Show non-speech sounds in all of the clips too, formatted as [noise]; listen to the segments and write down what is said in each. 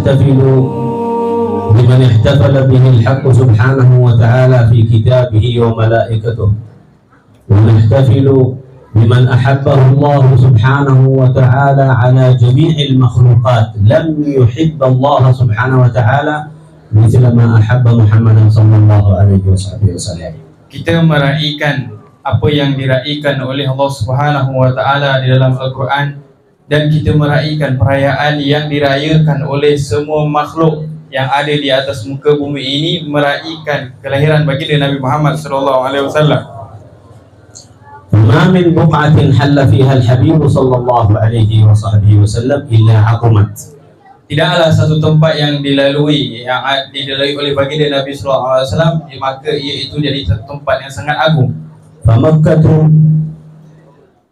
ونحتفل بمن احتفل به الحق سبحانه وتعالى في كتابه وملائكته. ونحتفل بمن أحبه الله سبحانه وتعالى على جميع المخلوقات. لم يحب الله سبحانه وتعالى مثل ما أحب محمدا صلى الله عليه وسلم. Kita meraihkan apa yang diraihkan oleh Allah Subhanahu wa taala di dalam Al-Quran. dan kita meraihkan perayaan yang dirayakan oleh semua makhluk yang ada di atas muka bumi ini meraihkan kelahiran baginda Nabi Muhammad sallallahu alaihi wasallam. ما من بقعة حل فيها الحبيب صلى الله عليه وصحبه وسلم إلا عظمت Tidaklah satu tempat yang dilalui yang dilalui oleh baginda Nabi sallallahu alaihi wasallam maka ia itu jadi satu tempat yang sangat agung. فمكة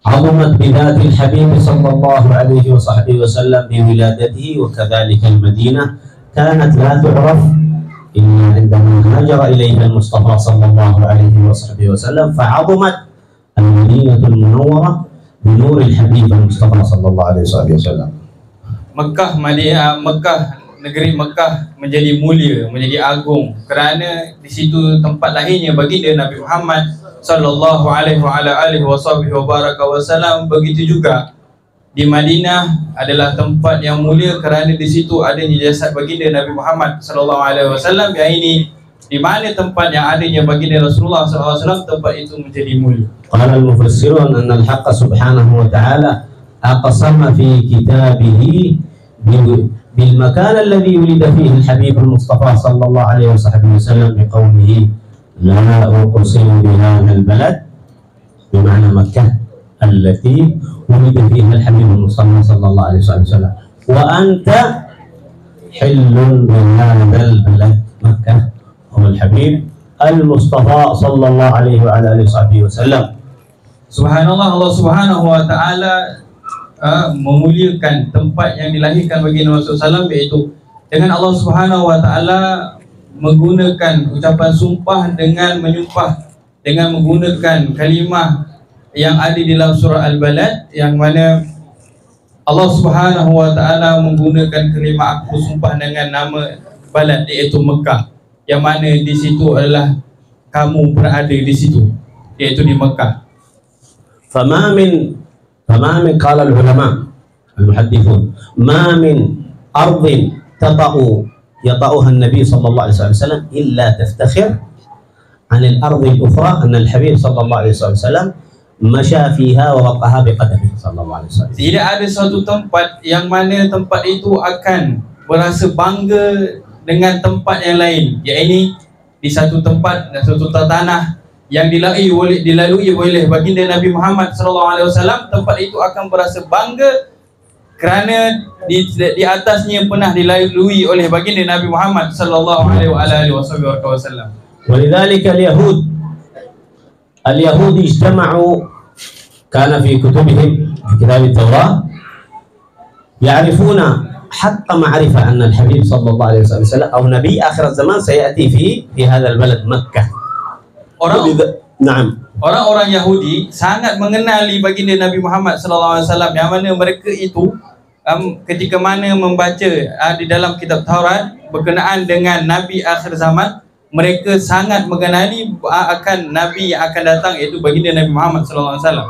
عظمت بذات الحبيب صلى الله عليه وصحبه وسلم بولادته وكذلك المدينة كانت لا تعرف إلا عندما هاجر إليها المصطفى صلى الله عليه وصحبه وسلم فعظمت المدينة المنورة بنور الحبيب المصطفى صلى الله عليه وصحبه وسلم. Mekah Madinah Mekah negeri Mekah menjadi mulia, menjadi agung kerana di situ tempat lahirnya baginda Nabi Muhammad sallallahu alaihi wa alihi wasallam begitu juga di Madinah adalah tempat yang mulia kerana di situ adanya jasad baginda Nabi Muhammad sallallahu alaihi wasallam yang ini di mana tempat yang adanya baginda Rasulullah sallallahu alaihi wasallam tempat itu menjadi mulia. Qala al-mufassirun anna al-haqq subhanahu wa ta'ala aqsama fi kitabihi بالمكان الذي ولد فيه الحبيب المصطفى صلى الله عليه وصحبه وسلم بقوله لا أقسم بهذا البلد بمعنى مكة التي ولد فيها الحبيب المصطفى صلى الله عليه وسلم. وأنت حل بهذا البلد مكة هو الحبيب المصطفى صلى الله عليه وعلى آله وصحبه وسلم. Subhanallah Allah Subhanahu wa taala ha, memuliakan tempat yang dilahirkan bagi Nabi Sallallahu Alaihi iaitu dengan Allah Subhanahu Wa Taala menggunakan ucapan sumpah dengan menyumpah dengan menggunakan kalimah yang ada di dalam surah Al-Balad yang mana Allah Subhanahu Wa Taala menggunakan kalimah aku sumpah dengan nama Balad iaitu Mekah yang mana di situ adalah kamu berada di situ iaitu di Mekah. Fama min فما من قال العلماء المحدثون ما من أرض تطأ يطأها النبي صلى الله عليه وسلم إلا تفتخر عن الأرض الأخرى أن الحبيب صلى الله عليه وسلم مشى فيها ووقعها بقدمه صلى الله عليه وسلم Tidak ada suatu tempat yang mana tempat itu akan berasa bangga dengan tempat yang lain. Iaitu di satu tempat dan satu tanah yang dilalui oleh dilalui oleh baginda Nabi Muhammad sallallahu alaihi wasallam tempat itu akan berasa bangga kerana di di atasnya pernah dilalui oleh baginda Nabi Muhammad sallallahu alaihi wasallam. ولذلك اليهود اليهود اجتمعوا كان في كتبهم في كتاب التوراة يعرفون حق معرفة أن الحبيب صلى الله عليه وسلم أو نبي آخر الزمان سيأتي في في هذا البلد مكة orang Naam. Orang-orang Yahudi sangat mengenali baginda Nabi Muhammad sallallahu alaihi wasallam yang mana mereka itu um, ketika mana membaca uh, di dalam kitab Taurat berkenaan dengan nabi akhir zaman mereka sangat mengenali uh, akan nabi yang akan datang iaitu baginda Nabi Muhammad sallallahu alaihi wasallam.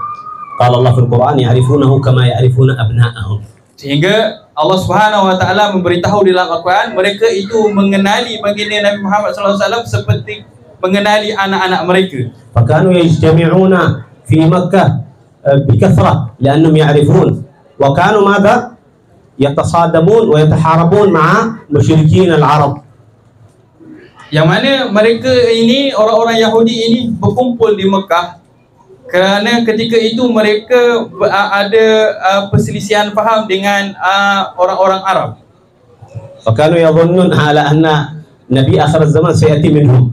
Qala Allah fil Quran ya'rifunahu kama ya'rifuna abna'ahum. Sehingga Allah Subhanahu wa taala memberitahu di dalam Al-Quran mereka itu mengenali baginda Nabi Muhammad sallallahu alaihi wasallam seperti mengenali anak-anak mereka. Fakanu yajtami'una fi Makkah eh, bi kathra li'annahum ya'rifun wa kanu madha yatasadamun wa yataharabun ma'a musyrikin al-Arab. Yang mana mereka ini orang-orang Yahudi ini berkumpul di Mekah kerana ketika itu mereka ada perselisihan faham dengan orang-orang Arab. Fakanu yadhunnun ala anna Nabi akhir zaman sayati minhum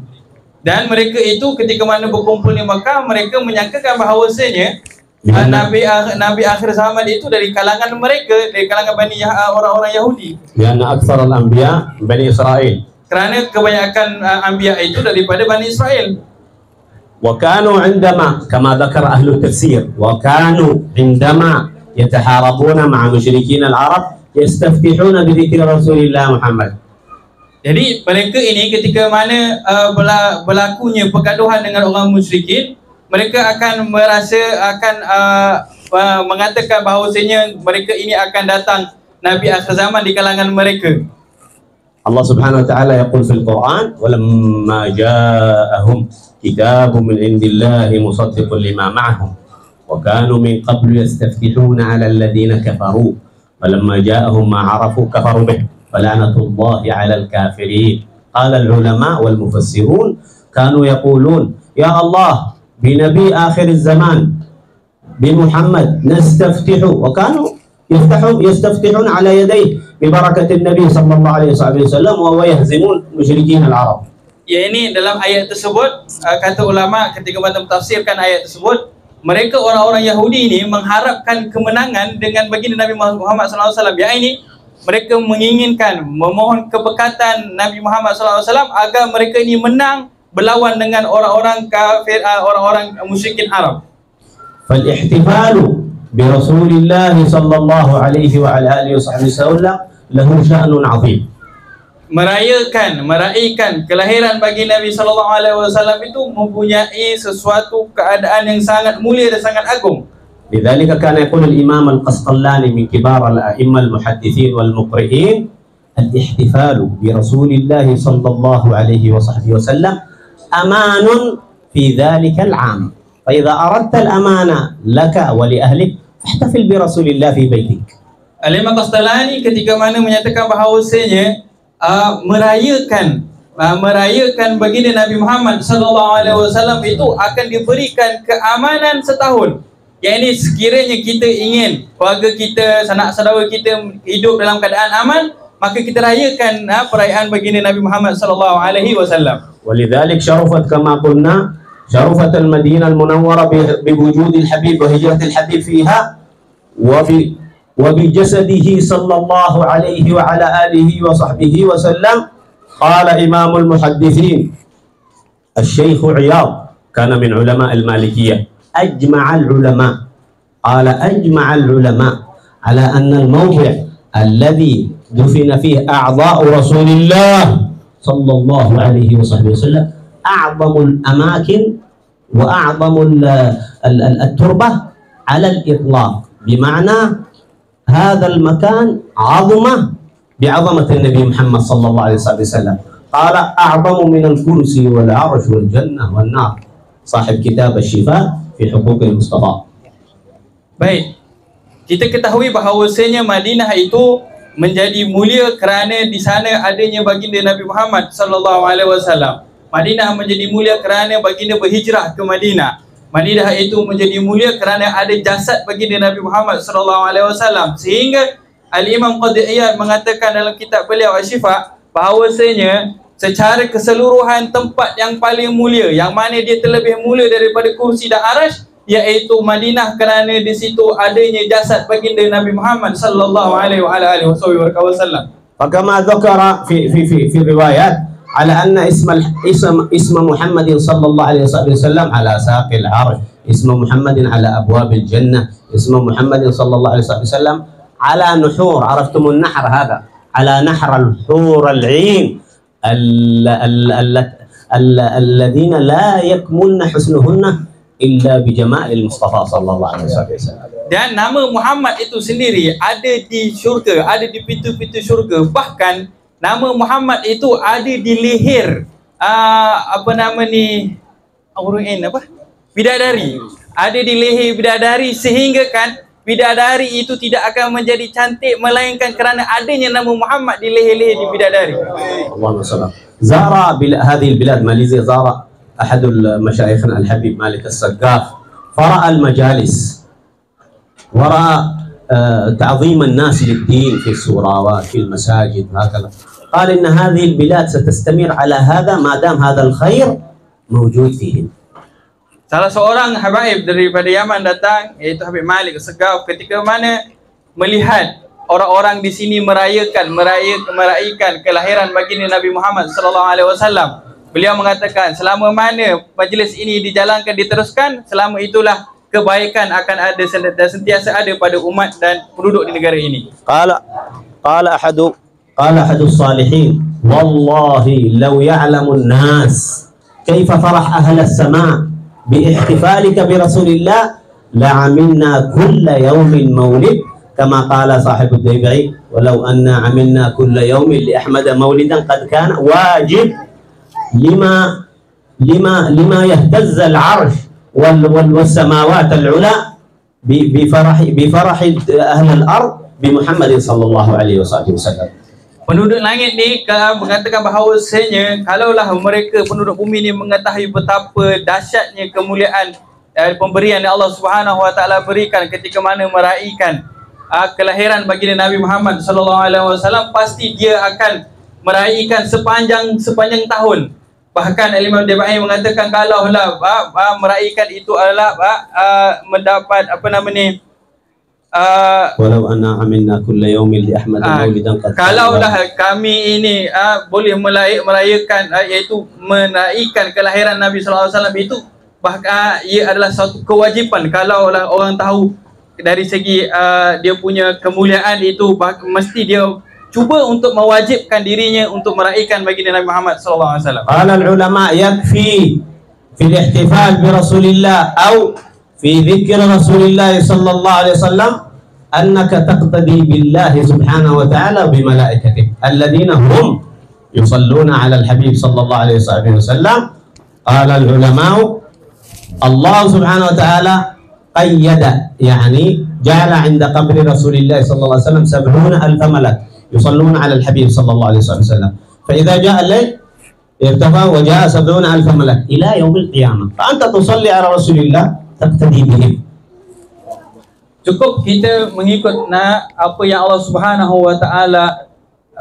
Dan mereka itu ketika mana berkumpul di Mekah mereka menyangkakan bahawasanya uh, Bila- Nabi ak- Nabi akhir zaman itu dari kalangan mereka dari kalangan Bani Yah- uh, orang-orang Yahudi. لأن أكثر الأنبياء بني إسرائيل Kerana kebanyakan uh, anbiya itu daripada Bani Israel. وكانوا عندما كما ذكر أهل التفسير وكانوا عندما يتحاربون مع مشركين العرب يستفتحون بذكر رسول الله محمد Jadi mereka ini ketika mana uh, berlakunya pergaduhan dengan orang musyrikin, mereka akan merasa akan uh, uh, mengatakan bahawasanya mereka ini akan datang Nabi akhir zaman di kalangan mereka. Allah Subhanahu wa taala yaqul fil Quran walamma ja'ahum kitabun min indillah musaddiqun lima ma'ahum wa kanu min qablu yastafihuna 'ala alladhina kafaru walamma ja'ahum ma 'arafu kafaru bihi فلعنة الله على الكافرين. قال العلماء والمفسرون كانوا يقولون يا الله بنبي آخر الزمان بمحمد نستفتح. وكانوا يفتحون يستفتحون على يديه ببركة النبي صلى الله عليه وسلم وهو يهزمون مشركين العرب. Ya ini dalam ayat tersebut uh, kata ulama ketika mereka mentafsirkan ayat tersebut mereka orang-orang Yahudi ini mengharapkan kemenangan dengan baginda Nabi Muhammad SAW. Ya ini mereka menginginkan memohon keberkatan Nabi Muhammad SAW agar mereka ini menang berlawan dengan orang-orang kafir uh, orang-orang musyrikin Arab. فالاحتفال برسول الله صلى الله عليه وعلى آله وصحبه وسلم له شأن عظيم Merayakan, meraihkan kelahiran bagi Nabi sallallahu alaihi wasallam itu mempunyai sesuatu keadaan yang sangat mulia dan sangat agung. لذلك كان يقول الإمام القسطلاني من كبار الأئمة المحدثين والمقرئين الإحتفال برسول الله صلى الله عليه وصحبه وسلم أمان في ذلك العام فإذا أردت الأمانة لك ولأهلك فاحتفل برسول الله في بيتك Al-Imam Qastalani ketika mana menyatakan bahawasanya uh, merayakan uh, merayakan baginda Nabi Muhammad sallallahu alaihi wasallam itu akan diberikan keamanan setahun. Yang ini sekiranya kita ingin keluarga kita, sanak saudara kita hidup dalam keadaan aman, maka kita rayakan uh, perayaan baginda Nabi Muhammad sallallahu alaihi wasallam. ولذلك شرفت كما قلنا شرفت المدينة المنورة ب- بوجود الحبيب وهجرة الحبيب فيها وب وبجسده صلى الله عليه وعلى آله وصحبه وسلم قال إمام المحدثين الشيخ عياض كان من علماء المالكية أجمع العلماء. قال أجمع العلماء على أن الموضع الذي دفن فيه أعضاء رسول الله صلى الله عليه وصحبه وسلم أعظم الأماكن وأعظم ال- ال- ال- التربة على الإطلاق. بمعنى هذا المكان عظمة بعظمة النبي محمد صلى الله عليه وسلم. قال أعظم من الكرسي والعرش والجنة والنار. صاحب كتاب الشفاء. fi hukukil mustafa. Baik. Kita ketahui bahawasanya Madinah itu menjadi mulia kerana di sana adanya baginda Nabi Muhammad sallallahu alaihi wasallam. Madinah menjadi mulia kerana baginda berhijrah ke Madinah. Madinah itu menjadi mulia kerana ada jasad baginda Nabi Muhammad sallallahu alaihi wasallam. Sehingga Al Imam Qadhi mengatakan dalam kitab beliau Asy-Syifa bahawasanya secara keseluruhan tempat yang paling mulia yang mana dia terlebih mulia daripada kursi dan arash iaitu Madinah kerana di situ adanya jasad baginda Nabi Muhammad sallallahu alaihi wa alihi wasallam. فكما ذكر في في في في الروايات على ان اسم ال- اسم اسم محمد صلى الله عليه وسلم على ساق العرش اسم محمد على ابواب الجنه اسم محمد صلى الله عليه وسلم على نحور عرفتم النحر هذا على نحر الحور العين الذين لا يكملن حسنهن الا بجمال المصطفى صلى الله عليه وسلم. Dan nama Muhammad itu sendiri ada di syurga ada di pintu-pintu syurga. Bahkan nama Muhammad itu ada di leher uh, apa nama ni urin apa? Bidadari. Ada di leher bidadari sehingga kan bidadari itu tidak akan menjadi cantik melainkan kerana adanya nama Muhammad di leher-leher di bidadari. صل على- زار هذه البلاد ماليزيا زار احد مشايخنا الحبيب مالك السقاف فراى المجالس وراى آه، تعظيم الناس للدين في السوراوات في المساجد هكذا قال ان هذه البلاد ستستمر على هذا ما دام هذا الخير موجود فيهم Salah seorang habaib daripada Yaman datang iaitu Habib Malik Segaf ketika mana melihat orang-orang di sini merayakan merayakan meraikan kelahiran baginda Nabi Muhammad sallallahu alaihi wasallam. Beliau mengatakan selama mana majlis ini dijalankan diteruskan selama itulah kebaikan akan ada dan sentiasa ada pada umat dan penduduk di negara ini. Qala qala ahadu qala ahadu salihin wallahi law ya'lamun nas kaifa farah ahli as-sama' بإحتفالك برسول الله لعملنا كل يوم مولد كما قال صاحب الديبعي ولو أن عملنا كل يوم لأحمد مولدا قد كان واجب لما لما لما يهتز العرش وال وال والسماوات العلى بفرح بفرح أهل الأرض بمحمد صلى الله عليه وسلم. Penduduk langit ni ka- mengatakan bahawasanya kalaulah mereka penduduk bumi ni mengetahui betapa dahsyatnya kemuliaan dan pemberian yang Allah Subhanahu Wa Taala berikan ketika mana meraihkan uh, kelahiran baginda Nabi Muhammad sallallahu alaihi wasallam pasti dia akan meraihkan sepanjang sepanjang tahun. Bahkan Imam Debai mengatakan kalaulah uh, uh, meraihkan itu adalah uh, uh, mendapat apa nama ni Ah, walau anna amilna kulla yawmin li ahmad ah, maulidan qad kalau dah kami ini uh, boleh melaik merayakan uh, iaitu menaikkan kelahiran Nabi sallallahu alaihi wasallam itu bahkan uh, ia adalah satu kewajipan. Kalau orang tahu dari segi uh, dia punya kemuliaan itu bah, mesti dia cuba untuk mewajibkan dirinya untuk meraihkan baginda Nabi Muhammad sallallahu alaihi wasallam. Alal ulama yakfi fi ihtifal bi Rasulillah au fi dhikr Rasulillah sallallahu alaihi wasallam. أنك تقتدي بالله سبحانه وتعالى وبملائكته الذين هم يصلون على الحبيب صلى الله عليه وسلم. قال العلماء الله سبحانه وتعالى قيد يعني جعل عند قبر رسول الله صلى الله عليه وسلم سبعون ألف ملك يصلون على الحبيب صلى الله عليه وسلم. فإذا جاء الليل ارتفع وجاء سبعون ألف ملك إلى يوم القيامة. فأنت تصلي على رسول الله تقتدي به Cukup kita mengikut na apa yang Allah Subhanahu wa taala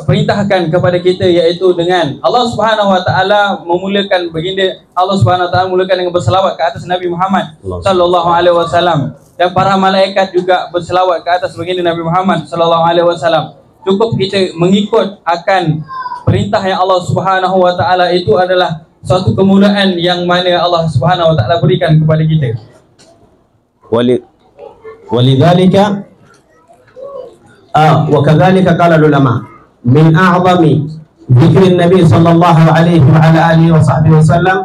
perintahkan kepada kita iaitu dengan Allah Subhanahu wa taala memulakan baginda Allah Subhanahu wa taala memulakan dengan berselawat ke atas Nabi Muhammad Allah. sallallahu alaihi wasallam dan para malaikat juga berselawat ke atas baginda Nabi Muhammad sallallahu alaihi wasallam. Cukup kita mengikut akan perintah yang Allah Subhanahu wa taala itu adalah suatu kemuliaan yang mana Allah Subhanahu wa taala berikan kepada kita. ولذلك آه وكذلك قال العلماء من أعظم ذكر النبي صلى الله عليه وعلى آله وصحبه وسلم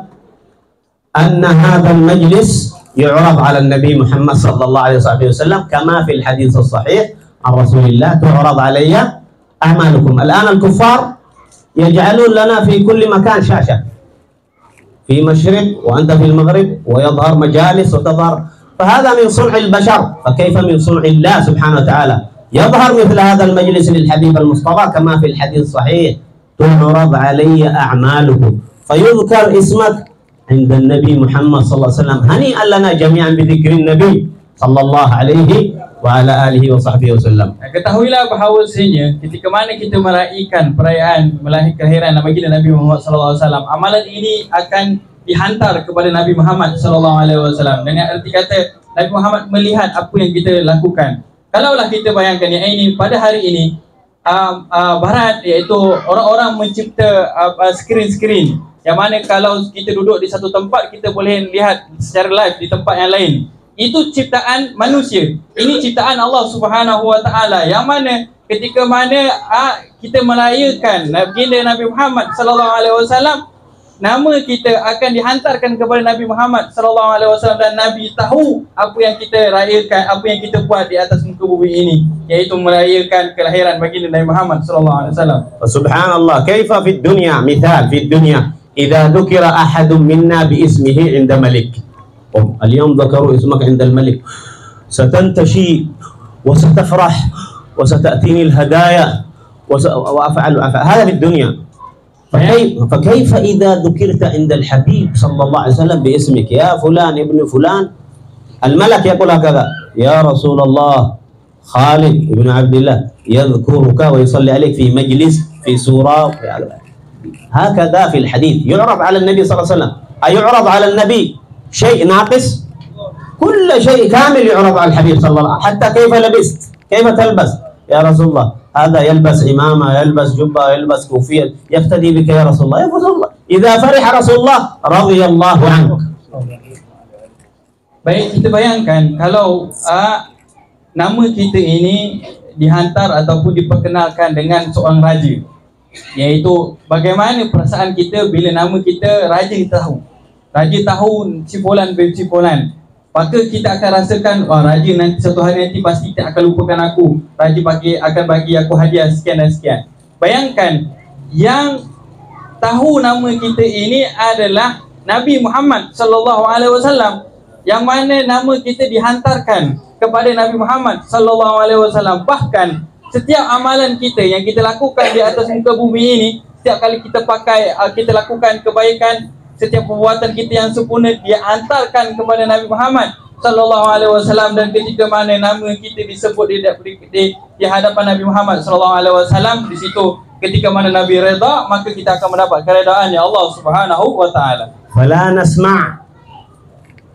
أن هذا المجلس يعرض على النبي محمد صلى الله عليه وصحبه وسلم كما في الحديث الصحيح عن رسول الله تعرض علي أعمالكم. الآن الكفار يجعلون لنا في كل مكان شاشة في مشرق وأنت في المغرب ويظهر مجالس وتظهر فهذا من صنع البشر. فكيف من صنع الله سبحانه وتعالى؟ يظهر مثل هذا المجلس للحبيب المصطفى كما في الحديث الصحيح تعرض علي أعمالكم فيذكر اسمك عند النبي محمد صلى الله عليه وسلم. هنيئا لنا جميعا بذكر النبي صلى الله عليه وعلى آله وصحبه وسلم. Ketahuilah bahawasanya ketika mana kita meraihkan perayaan melahir kelahiran Nabi kita Nabi Muhammad sallallahu alaihi wasallam, amalan ini akan dihantar kepada Nabi Muhammad sallallahu alaihi wasallam. Dengan arti kata Nabi Muhammad melihat apa yang kita lakukan. Kalaulah kita bayangkan yang ini pada hari ini uh, uh, barat iaitu orang-orang mencipta uh, uh, skrin-skrin yang mana kalau kita duduk di satu tempat kita boleh lihat secara live di tempat yang lain itu ciptaan manusia. Ini ciptaan Allah Subhanahu Wa Taala yang mana ketika mana ah, kita merayakan baginda Nabi Muhammad sallallahu alaihi wasallam nama kita akan dihantarkan kepada Nabi Muhammad sallallahu alaihi wasallam dan Nabi tahu apa yang kita rayakan, apa yang kita buat di atas muka bumi ini iaitu merayakan kelahiran baginda Nabi Muhammad sallallahu alaihi wasallam. Subhanallah, kaifa fid dunya mithal fid dunya idza dhukira ahadun minna bi ismihi 'inda malik. Um, al-yawm dhakaru ismak 'inda al-malik. Satantashi wa satafrah wa satatini al-hadaya wa, wa af'al af'al hadha fid dunya. فكيف إذا ذكرت عند الحبيب صلى الله عليه وسلم باسمك؟ يا فلان ابن فلان. الملك يقول هكذا يا رسول الله خالد بن عبد الله يذكرك ويصلي عليك في مجلس في سورة. هكذا في الحديث. يعرض على النبي صلى الله عليه وسلم. أيعرض على النبي شيء ناقص؟ كل شيء كامل يعرض على الحبيب صلى الله عليه وسلم. حتى كيف لبست؟ كيف تلبس؟ يا رسول الله. هذا يلبس إمامة يلبس جبة يلبس كوفية يقتدي بك يا رسول الله يا رسول الله إذا فرح رسول الله رضي الله عنك Baik kita bayangkan kalau uh, nama kita ini dihantar ataupun diperkenalkan dengan seorang raja iaitu bagaimana perasaan kita bila nama kita raja tahu raja tahu si fulan bin si fulan maka kita akan rasakan wah raja nanti satu hari nanti pasti tak akan lupakan aku. Raja bagi akan bagi aku hadiah sekian dan sekian. Bayangkan yang tahu nama kita ini adalah Nabi Muhammad sallallahu alaihi wasallam yang mana nama kita dihantarkan kepada Nabi Muhammad sallallahu alaihi wasallam. Bahkan setiap amalan kita yang kita lakukan di atas muka bumi ini setiap kali kita pakai uh, kita lakukan kebaikan setiap perbuatan kita yang sempurna dia antarkan kepada Nabi Muhammad sallallahu alaihi wasallam. Dan ketika mana nama kita disebut di, di, di, hadapan Nabi Muhammad sallallahu alaihi wasallam di situ ketika mana Nabi redha maka kita akan mendapat keredaan ya Allah Subhanahu wa taala. Fala nasma'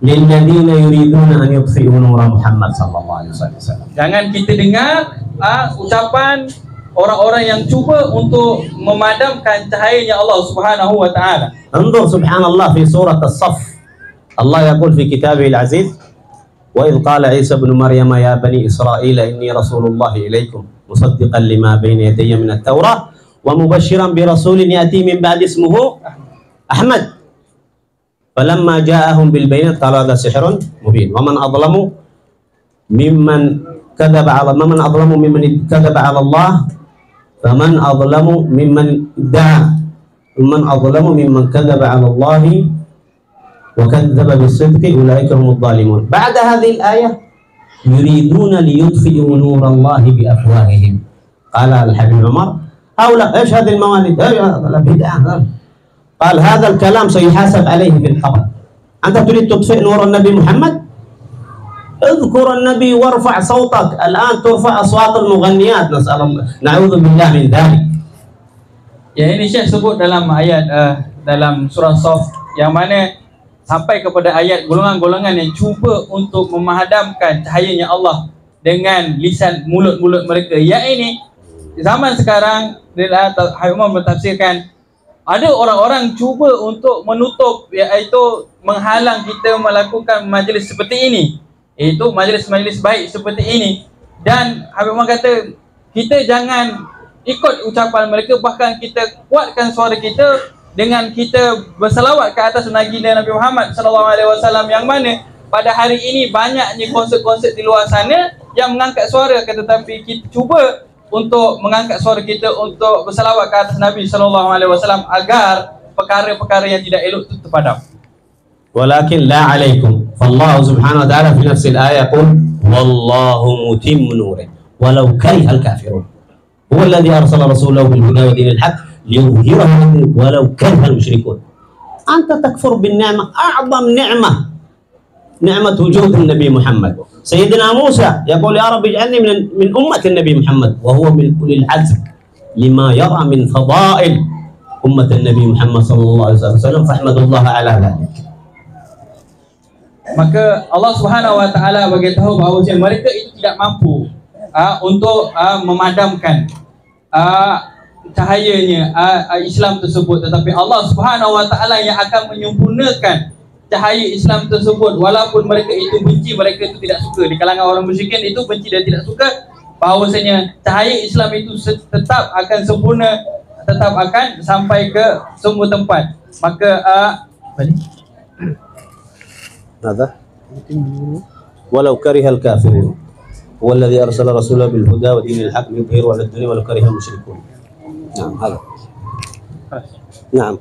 lil ladina yuriduna an yudhi'u nur Muhammad sallallahu alaihi wasallam. Jangan kita dengar uh, ucapan orang-orang yang cuba untuk memadamkan cahaya Allah Subhanahu wa taala. انظر سبحان الله في سورة الصف. الله يقول في كتابه العزيز وإذ قال عيسى ابن مريم يا بني إسرائيل إني رسول الله إليكم مصدقا لما بين يدي من التوراة ومبشرا برسول يأتي من بعد اسمه أحمد. فلما جاءهم بالبينات قالوا هذا سحر مبين. ومن أظلم ممن كذب على ممن أظلم ممن كذب على الله فمن أظلم ممن ادعى ومن أظلم ممن كذب على الله وكذب بالصدق أولئك هم الظالمون. بعد هذه الآية يريدون ليطفئوا نور الله بأفواههم. قال الحبيب عمر هؤلاء إيش هذه الموالد؟ قال هذا الكلام سيحاسب عليه في القبر أنت تريد تطفئ نور النبي محمد؟ اذكر النبي وارفع صوتك. الآن ترفع أصوات المغنيات. نسأل الله نعوذ بالله من ذلك. Ya ini Syekh sebut dalam ayat uh, dalam surah Saf yang mana sampai kepada ayat golongan-golongan yang cuba untuk memadamkan cahayanya Allah dengan lisan mulut-mulut mereka. Ya ini zaman sekarang bila Haimah mentafsirkan ada orang-orang cuba untuk menutup iaitu menghalang kita melakukan majlis seperti ini. Itu majlis-majlis baik seperti ini dan Habib Umar kata kita jangan ikut ucapan mereka bahkan kita kuatkan suara kita dengan kita berselawat ke atas Nabi Nabi Muhammad sallallahu alaihi wasallam yang mana pada hari ini banyaknya konsert-konsert di luar sana yang mengangkat suara kata tapi kita cuba untuk mengangkat suara kita untuk berselawat ke atas Nabi sallallahu alaihi wasallam agar perkara-perkara yang tidak elok itu terpadam. Walakin la alaikum. Allah Subhanahu wa taala fi nafsi al-ayah yaqul wallahu mutimmu nuri walau kariha al-kafirun. هو الذي أرسل رسوله بالهدى ودين الحق ليظهره ولو كره المشركون. أنت تكفر بالنعمة أعظم نعمة نعمة وجود النبي محمد. سيدنا موسى يقول يا رب اجعلني من من أمة النبي محمد. وهو من أولي العزم لما يرى من فضائل أمة النبي محمد صلى الله عليه وسلم. فاحمد الله على ذلك. Maka Allah Subhanahu Wa Taala bagi tahu bahawa mereka itu tidak mampu. uh, untuk uh, memadamkan uh, cahayanya uh, uh, Islam tersebut tetapi Allah Subhanahu Wa Taala yang akan menyempurnakan cahaya Islam tersebut walaupun mereka itu benci mereka itu tidak suka di kalangan orang musyrikin itu benci dan tidak suka bahawasanya cahaya Islam itu tetap akan sempurna tetap akan sampai ke semua tempat maka uh. Nada. Walau karihal kafirin. هو الذي أرسل رسوله بالهدى ودين الحق ليظهره على الدنيا ولو كره المشركون. نعم هذا. نعم.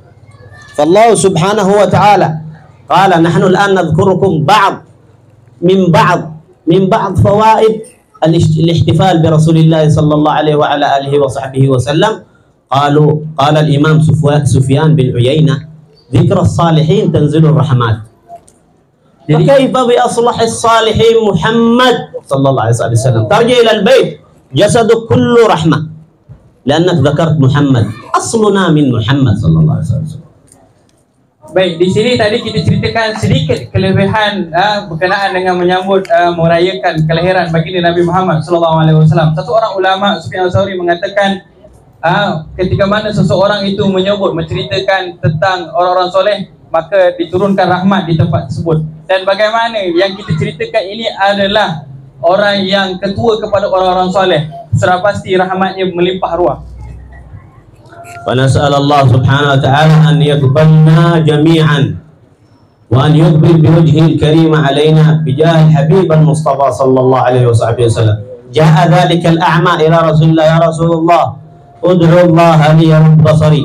فالله سبحانه وتعالى قال نحن الآن نذكركم بعض من بعض من بعض فوائد الاحتفال برسول الله صلى الله عليه وعلى آله وصحبه وسلم. قالوا قال الإمام سفيان بن عيينة ذكر الصالحين تنزل الرحمات. Jadi, kaifa bi aslah salihin Muhammad sallallahu alaihi wasallam. Tarji ila al-bait jasadu kullu rahmah. Lianak zakart Muhammad. Asluna min Muhammad sallallahu alaihi wasallam. Baik, di sini tadi kita ceritakan sedikit kelebihan uh, berkenaan dengan menyambut uh, merayakan kelahiran baginda Nabi Muhammad sallallahu alaihi wasallam. Satu orang ulama Sufyan al-Thawri mengatakan uh, ketika mana seseorang itu menyebut menceritakan tentang orang-orang soleh maka diturunkan rahmat di tempat tersebut dan bagaimana yang kita ceritakan ini adalah orang yang ketua kepada orang-orang soleh sudah pasti rahmatnya melimpah ruah ونسأل الله سبحانه وتعالى أن يقبلنا جميعا وأن يقبل بوجهه الكريم علينا بجاه الحبيب المصطفى صلى الله عليه وصحبه وسلم جاء ذلك الأعمى إلى رسول الله يا رسول الله ادعو الله لي يرد بصري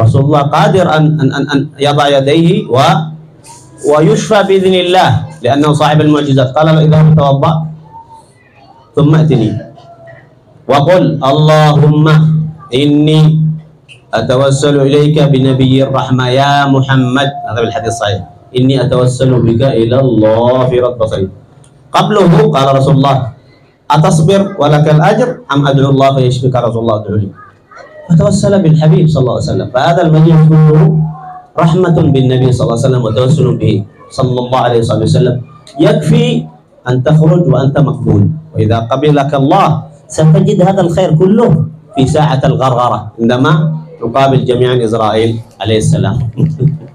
رسول الله قادر أن, أن, أن, أن يضع يديه و ويشفى بإذن الله لأنه صاحب المعجزات. قال له إذا توضأ ثم ائتني وقل اللهم إني أتوسل إليك بنبي الرحمة. يا محمد هذا بالحديث الصحيح. إني أتوسل بك إلى الله في رب بصري قبله قال رسول الله أتصبر ولك الأجر أم أدعو الله فيشفيك؟ رسول الله ادعو لي فتوسل بالحبيب صلى الله عليه وسلم. فهذا المجلس كله رحمة بالنبي صلى الله عليه وسلم وتوسل به صلى الله عليه وسلم يكفي أن تخرج وأنت مقبول وإذا قبلك الله ستجد هذا الخير كله في ساعة الغرغرة عندما نقابل جميعا إسرائيل عليه السلام [laughs]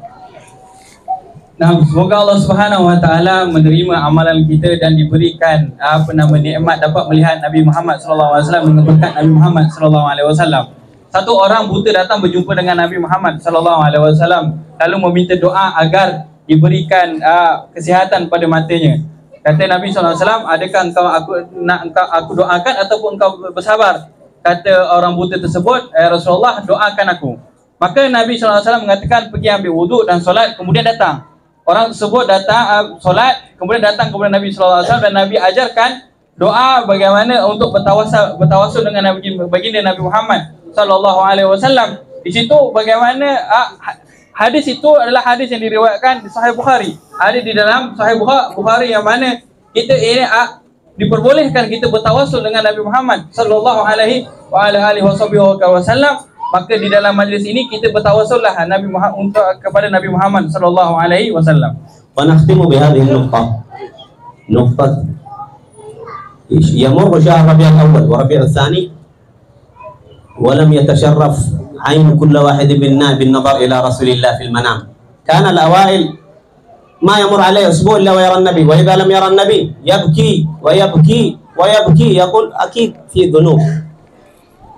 Nah, semoga Allah Subhanahu Wa Taala menerima amalan kita dan diberikan apa nama nikmat dapat melihat Nabi Muhammad sallallahu alaihi wasallam dengan berkat Nabi Muhammad sallallahu alaihi wasallam. Satu orang buta datang berjumpa dengan Nabi Muhammad sallallahu alaihi wasallam lalu meminta doa agar diberikan uh, kesihatan pada matanya. Kata Nabi sallallahu alaihi wasallam, "Adakah engkau aku nak engkau aku doakan ataupun engkau bersabar?" Kata orang buta tersebut, "Ya Rasulullah, doakan aku." Maka Nabi sallallahu alaihi wasallam mengatakan, "Pergi ambil wuduk dan solat kemudian datang." Orang tersebut datang uh, solat kemudian datang kepada Nabi sallallahu alaihi wasallam dan Nabi ajarkan doa bagaimana untuk bertawasul bertawasul dengan Nabi baginda Nabi Muhammad sallallahu alaihi wasallam. Di situ bagaimana uh, hadis itu adalah hadis yang diriwayatkan di Sahih Bukhari. Ada di dalam Sahih Bukhari yang mana kita ini uh, diperbolehkan kita bertawasul dengan Nabi Muhammad sallallahu alaihi wa alihi wasallam maka di dalam majlis ini kita bertawasullah Nabi Muhammad untuk kepada Nabi Muhammad sallallahu alaihi wasallam. ونختم بهذه النقطة نقطة يمر شهر ربيع الأول وربيع الثاني ولم يتشرف عين كل واحد منا بالنظر إلى رسول الله في المنام كان الأوائل ما يمر عليه أسبوع إلا ويرى النبي وإذا لم يرى النبي يبكي ويبكي ويبكي يقول أكيد في ذنوب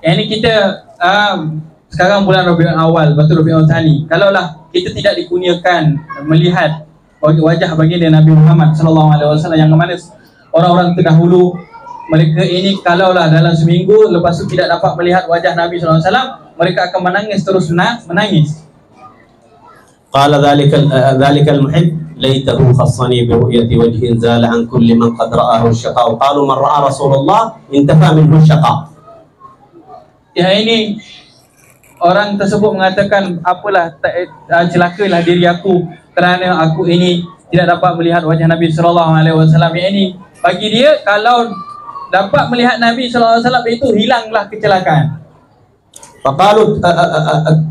Yang ini kita um, sekarang bulan Rabiul Awal, lepas tu Rabiul Thani. Kalaulah kita tidak dikurniakan melihat wajah baginda Nabi Muhammad sallallahu alaihi wasallam yang mana orang-orang terdahulu mereka ini kalaulah dalam seminggu lepas tu tidak dapat melihat wajah Nabi SAW mereka akan menangis terus na menangis. Qala dhalikal eh, dhalikal muhib laitahu khassani bi ru'yati wajhin zala an kulli man qad ra'ahu syaqa. Wa qalu man ra'a rasulullah intafa minhu syaqa. Ya ini orang tersebut mengatakan apalah eh, celakalah diri aku kerana aku ini tidak dapat melihat wajah Nabi sallallahu alaihi wasallam. Ya, ini bagi dia kalau dapat melihat Nabi sallallahu alaihi wasallam itu hilanglah kecelakaan. Faqalu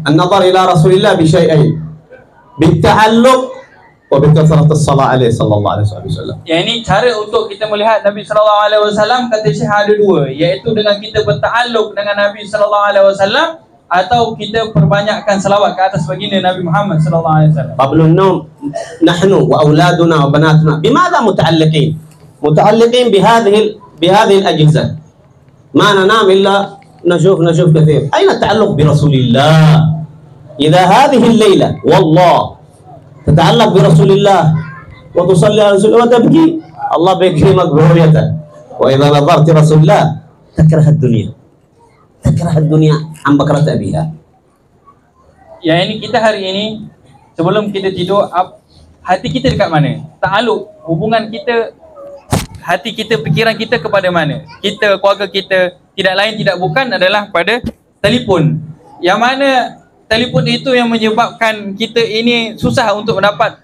an-nazar ila Rasulillah bi syai'ain bi ta'alluq wa bi kasrat as-salat alaihi sallallahu alaihi wasallam. Ya ini cara untuk kita melihat Nabi sallallahu alaihi wasallam kata Syekh ada dua iaitu dengan kita bertaalluq dengan Nabi sallallahu alaihi wasallam atau kita perbanyakkan selawat ke atas baginda Nabi Muhammad sallallahu alaihi wasallam. Qablun nawm nahnu wa auladuna wa banatuna bimadha muta'alliqin? Muta'alliqin bi hadhihi بهذه الأجهزة. ما ننام إلا نشوف نشوف كثير. أين التعلق برسول الله؟ إذا هذه الليلة والله تتعلق برسول الله وتصلي على رسول الله وتبكي الله بيكرمك برؤيته وإذا نظرت رسول الله تكره الدنيا. تكره الدنيا عن بكرة أبيها. Yang ini kita hari ini sebelum kita tidur hati kita dekat mana? Ta'aluk hubungan kita hati kita fikiran kita kepada mana? Kita keluarga kita tidak lain tidak bukan adalah pada telefon. Yang mana telefon itu yang menyebabkan kita ini susah untuk mendapat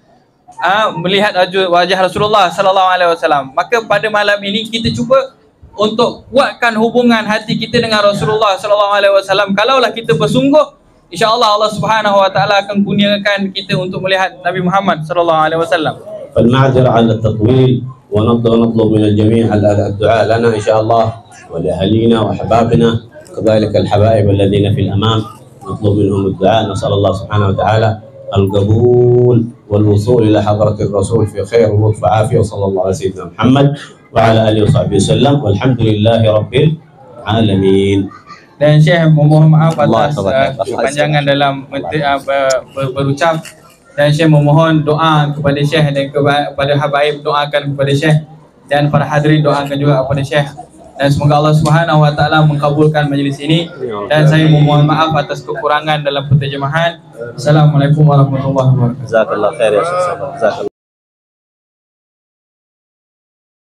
uh, melihat wajah, wajah Rasulullah sallallahu alaihi wasallam. Maka pada malam ini kita cuba untuk kuatkan hubungan hati kita dengan Rasulullah sallallahu alaihi wasallam. Kalaulah kita bersungguh InsyaAllah Allah subhanahu wa ta'ala akan kurniakan kita untuk melihat Nabi Muhammad sallallahu alaihi wasallam. فالمعذرة على التطويل ونطلب نطلب من الجميع الدعاء لنا إن شاء الله ولأهالينا وأحبابنا. كذلك الحبائب الذين في الأمام نطلب منهم الدعاء. نسأل الله سبحانه وتعالى القبول والوصول إلى حضرة الرسول في خير ولطف عافية وصلى الله على سيدنا محمد وعلى آله وصحبه وسلم. والحمد لله رب العالمين. Dan Syekh memohon maaf atas uh, kepanjangan dalam menti, ber, ber, berucap. dan Syekh memohon doa kepada Syekh dan kepada Habaib doakan kepada Syekh. Dan para hadirin doakan juga kepada Syekh. Dan semoga Allah Subhanahu Wa Taala mengkabulkan majlis ini. Dan saya memohon maaf atas kekurangan dalam penterjemahan Assalamualaikum warahmatullahi wabarakatuh. Khair ya Syekh.